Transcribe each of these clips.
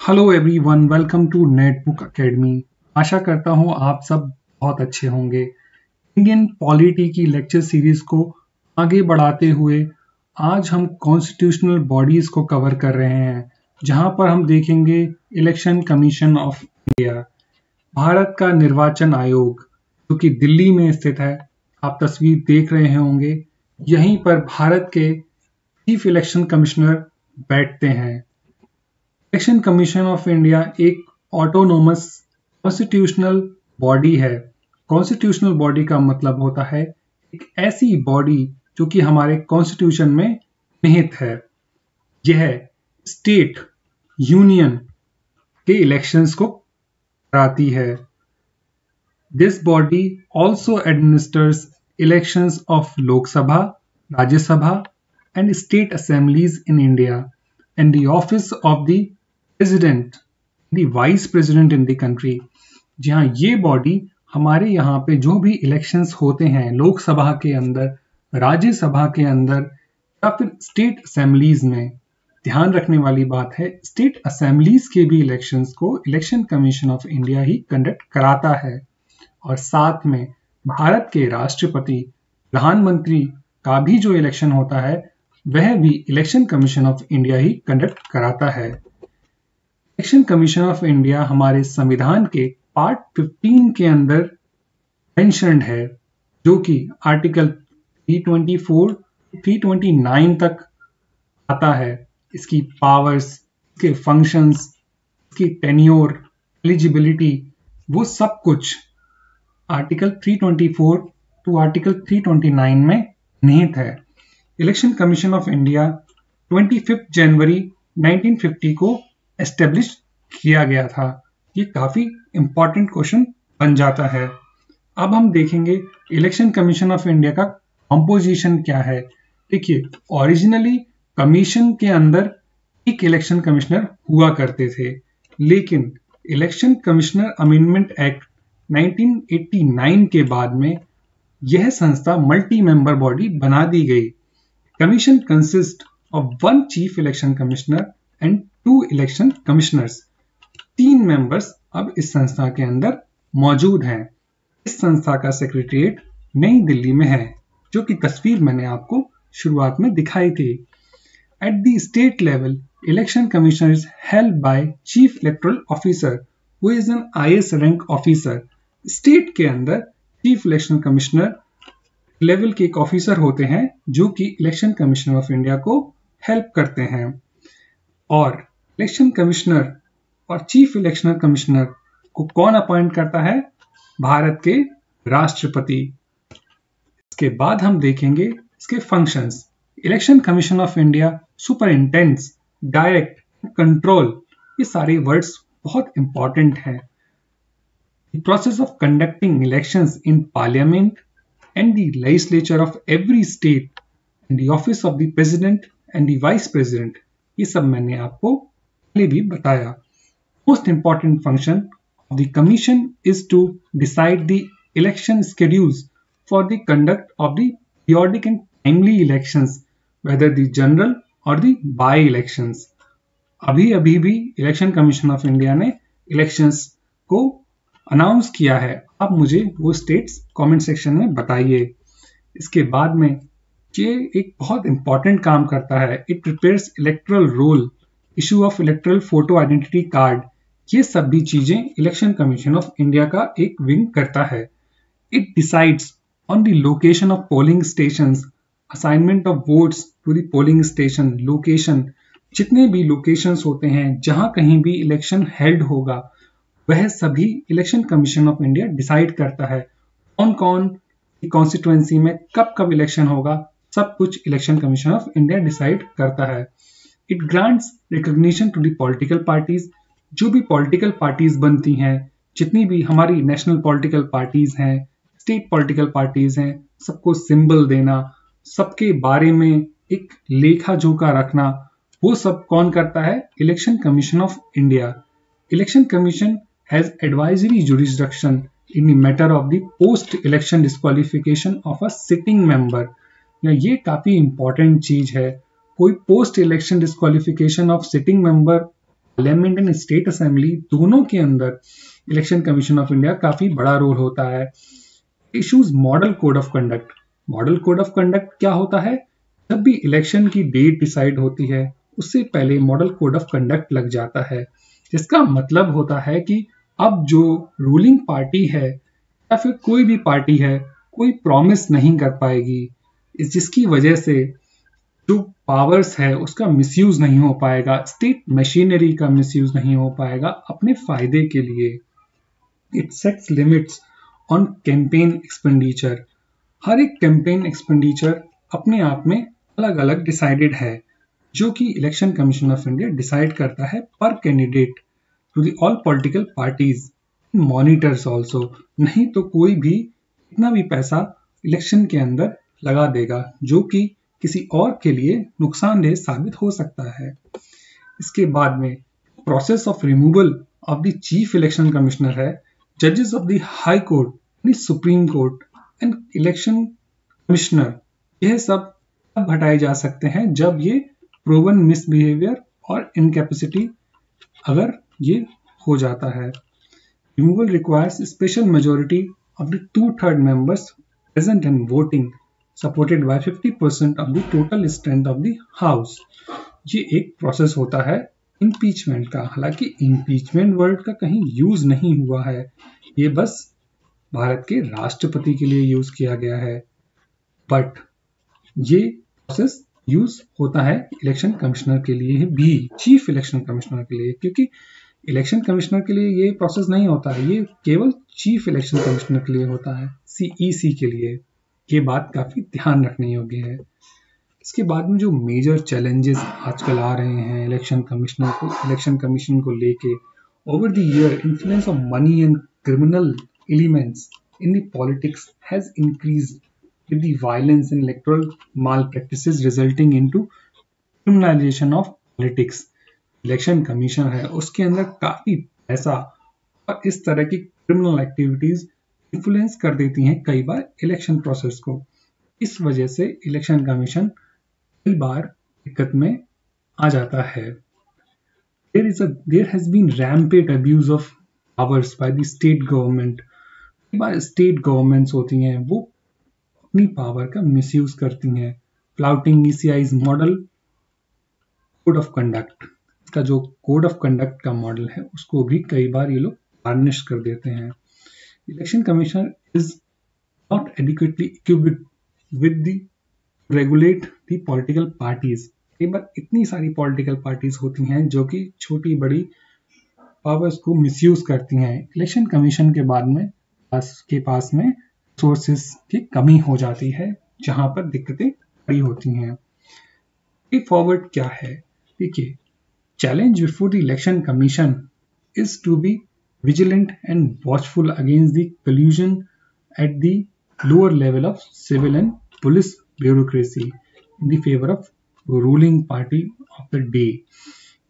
Hello everyone welcome to Netbook Academy आशा करता हूँ आप सब बहुत अच्छे होंगे। इंडियन पॉलिटी की लेक्चर सीरीज़ को आगे बढ़ाते हुए आज हम कॉन्स्टिट्यूशनल बॉडीज को कवर कर रहे हैं, जहाँ पर हम देखेंगे election commission of India Bharat का निर्वाचन आयोग, जो कि दिल्ली में स्थित है। आप तस्वीर देख रहे होंगे, यहीं पर भारत के चीफ इलेक्शन कमिश्नर बैठते हैं। इलेक्शन कमीशन ऑफ़ इंडिया एक ऑटोनोमस कॉन्स्टिट्यूशनल बॉडी है। कॉन्स्टिट्यूशनल बॉडी का मतलब होता है एक ऐसी बॉडी जो कि हमारे कॉन्स्टिट्यूशन में निहित है। यह स्टेट यूनियन के इलेक्शंस को कराती है। This body also administers elections of Lok Sabha Rajya Sabha and state assemblies in India and the office of the president the vice president in the country हाँ ये बॉडी हमारे यहाँ पे जो भी इलेक्शंस होते हैं, लोकसभा के अंदर, राज्यसभा के अंदर, या फिर स्टेट असेंबलीज में, ध्यान रखने वाली बात है स्टेट असेंबलीज के भी इलेक्शंस को इलेक्शन कमीशन ऑफ़ इंडिया ही कंडक्ट कराता है। और साथ में भारत के राष्ट्रपति, प्रधानमंत्री का भी जो इलेक्शन होता है, वह भी इलेक्शन कमीशन ऑफ़ इंडिया ही कंडक्ट कराता है। इलेक्शन कमीशन ऑफ़ इंडिया हमारे संविधान के पार्ट 15 के अंदर मेंशनड है, जो कि आर्टिकल 324 329 तक आता है। इसकी पावर्स इसके फ़ंक्शंस इसकी टेन्योर एलिजिबिलिटी वो सब कुछ आर्टिकल 324 टू आर्टिकल 329 में निहित है। इलेक्शन कमीशन ऑफ़ इंडिया 25 जनवरी 1950 को एस्टेब्लिश किया गया था। ये काफ़ी इंपॉर्टेंट क्वेश्चन बन जाता है। अब हम देखेंगे इलेक्शन कमीशन ऑफ़ इंडिया का कंपोजिशन क्या है। देखिए ओरिजिनली कमीशन के अंदर एक इलेक्शन कमिश्नर हुआ करते थे, लेकिन इलेक्शन कमिश्नर अमेंडमेंट एक्ट 1989 के बाद में यह संस्था मल्टी मेंबर बॉडी बना दी गई। Commission consist of one chief election commissioner and two election commissioners तीन मेंबर्स अब इस संस्था के अंदर मौजूद हैं। इस संस्था का सेक्रेटरीट नई दिल्ली में है, जो कि तस्वीर मैंने आपको शुरुआत में दिखाई थी। At the state level election commissioner is held by chief electoral officer who is an IAS rank officer state के अंदर चीफ इलेक्शन कमिश्नर लेवल के एक ऑफिसर होते हैं, जो कि इलेक्शन कमिश्नर ऑफ़ इंडिया को हेल्प करते हैं। और इलेक्शन कमिश्नर और चीफ इलेक्शन कमिश्नर को कौन अपॉइंट करता है? भारत के राष्ट्रपति। इसके बाद हम देखेंगे इसके functions election commission of India super intense direct control ये सारे वर्ड्स बहुत इंपॉर्टेंट हैं। Process of conducting conducting in parliament and the legislature of every state and the office of the president and the vice president, ये सब मैंने आपको भी बताया। Most important function of the commission is to decide the election schedules for the conduct of the periodic and timely elections, whether the general or the by elections अभी अभी भी election commission of India ने elections को announce किया है। आप मुझे वो स्टेट्स कमेंट सेक्शन में बताइए। इसके बाद में, ये एक बहुत इंपॉर्टेंट काम करता है। It prepares electoral roll issue of electoral photo identity card ये सब भी चीज़ें इलेक्शन कमीशन ऑफ़ इंडिया का एक विंग करता है। It decides on the location of polling station assignment of votes to polling station location जितने भी लोकेशंस होते हैं, जहाँ कहीं भी इलेक्शन हेल्ड होगा, वह सभी election commission of India decide करता है कौन कौन कॉन्स्टिट्युएंसी में कब कब इलेक्शन होगा, सब कुछ election commission of India decide करता है। It grants recognition to the political parties जो भी पॉलिटिकल पार्टीज़ बनती हैं, जितनी भी हमारी नेशनल पॉलिटिकल पार्टीज़ हैं स्टेट पॉलिटिकल पार्टीज़ हैं, सबको सिंबल देना, सबके बारे में एक लेखा जोखा रखना, वो सब कौन करता है? Election commission of India election commission has advisory jurisdiction in the matter of the post election disqualification of a sitting member या ये काफ़ी इंपॉर्टेंट चीज़ है। कोई post election disqualification of sitting member parliament and state assembly दोनों के अंदर election commission of India काफ़ी बड़ा रोल होता है। Issues model code of conduct model code of conduct क्या होता है? जब भी इलेक्शन की डेट डिसाइड होती है, उससे पहले मॉडल कोड ऑफ़ कंडक्ट लग जाता है। जिसका मतलब होता है कि अब जो रूलिंग पार्टी है, या फिर कोई भी पार्टी है, कोई प्रॉमिस नहीं कर पाएगी। जिसकी वजह से जो पावर्स है, उसका मिसयूज नहीं हो पाएगा स्टेट मशीनरी का मिसयूज नहीं हो पाएगा अपने फ़ायदे के लिए। It sets limits on campaign expenditure हर एक कैंपेन एक्सपेंडिचर अपने आप में अलग अलग डिसाइडेड है, जो कि election commission of India decide करता है पर candidate to the all political parties monitors also नहीं तो कोई भी इतना भी पैसा इलेक्शन के अंदर लगा देगा, जो कि किसी और के लिए नुकसानदेह साबित हो सकता है। इसके बाद में process of removal of the chief election commissioner है। जजेस of the high court supreme court and election commissioner यह सब तब हटाए जा सकते हैं जब ये प्रोवन मिसबिहेवियर और इनकेपेसिटी अगर ये हो जाता है। Removal requires special majority of the two-third members present and voting supported by 50% of the total strength of the house. ये एक प्रोसेस होता है इम्पीचमेंट का। हालाँकि इम्पीचमेंट वर्ड का कहीं यूज़ नहीं हुआ है। ये बस भारत के राष्ट्रपति के लिए यूज़ किया गया है। बट ये प्रोसेस यूज़ होता है इलेक्शन कमिश्नर के लिए भी चीफ इलेक्शन कमिश्नर के लिए। क्योंकि इलेक्शन कमिश्नर के लिए ये प्रोसेस नहीं होता है। ये केवल चीफ इलेक्शन कमिश्नर के लिए होता है सीईसी e के लिए। ये बात काफ़ी ध्यान रखने योग्य है। इसके बाद में जो मेजर चैलेंजेस आजकल आ रहे हैं इलेक्शन कमिश्नर को इलेक्शन कमीशन को लेके over the year influence of money and criminal elements in the politics has increased with the violence and electoral malpractices resulting into criminalization of politics election commission है, उसके अंदर काफ़ी पैसा और इस तरह की क्रिमिनल एक्टिविटीज़ इन्फ्लुएंस कर देती हैं कई बार इलेक्शन प्रोसेस को। इस वजह से इलेक्शन कमीशन कई बार दिक्कत में आ जाता है। There is there has been rampant abuse of powers by the state government कई बार स्टेट गवर्नमेंट्स होती हैं, वो अपनी पावर का मिसयूज करती हैं। Flouting ECI's model code of conduct का जो कोड ऑफ़ कंडक्ट का मॉडल है, उसको भी कई बार ये लोग गार्निश कर देते हैं। Election commission is not adequately equipped with the regulate the political parties कई बार इतनी सारी पॉलिटिकल पार्टीज़ होती हैं जो कि छोटी बड़ी पावर्स को मिसयूज करती हैं। इलेक्शन कमीशन के बाद में, पास, के पास में सोर्सेस की कमी हो जाती है, जहाँ पर दिक्कतें खड़ी होती हैं। फॉरवर्ड क्या है? देखिए challenge before the election commission is to be vigilant and watchful against the collusion at the lower level of civil and police bureaucracy in the favor of ruling party of the day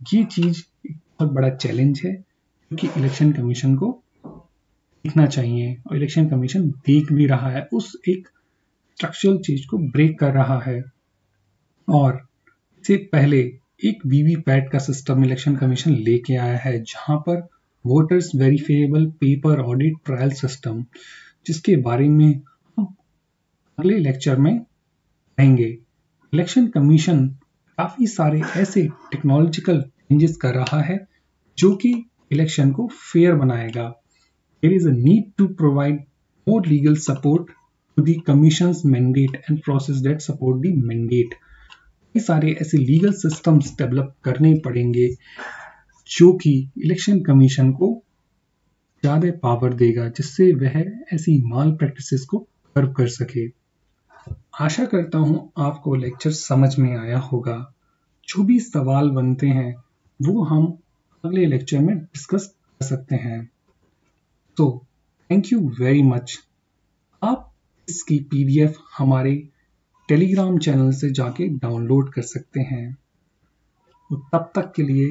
ये चीज़ बहुत बड़ा challenge है क्योंकि election commission को देखना चाहिए और election commission देख भी रहा है उस एक स्ट्रक्चरल चीज़ को ब्रेक कर रहा है और इससे पहले एक वीवीपैट का सिस्टम इलेक्शन कमीशन लेके आया है जहाँ पर voters verifiable paper audit trail system जिसके बारे में हम अगले लेक्चर में रहेंगे इलेक्शन कमीशन काफ़ी सारे ऐसे टेक्नोलॉजिकल चेंजेस कर रहा है, जो कि इलेक्शन को फेयर बनाएगा। There is a need to provide more legal support to the commission mandate and process that support the mandate सारे ऐसे लीगल सिस्टम्स डेवलप करने पड़ेंगे। जो कि इलेक्शन कमीशन को ज़्यादा पावर देगा, जिससे वह ऐसी माल प्रैक्टिसेस को कर्व कर सके। आशा करता हूँ आपको लेक्चर समझ में आया होगा। जो भी सवाल बनते हैं, वो हम अगले लेक्चर में डिस्कस कर सकते हैं। तो थैंक यू वेरी मच आप इसकी पीडीएफ हमारे टेलीग्राम चैनल से जाके डाउनलोड कर सकते हैं। तो तब तक के लिए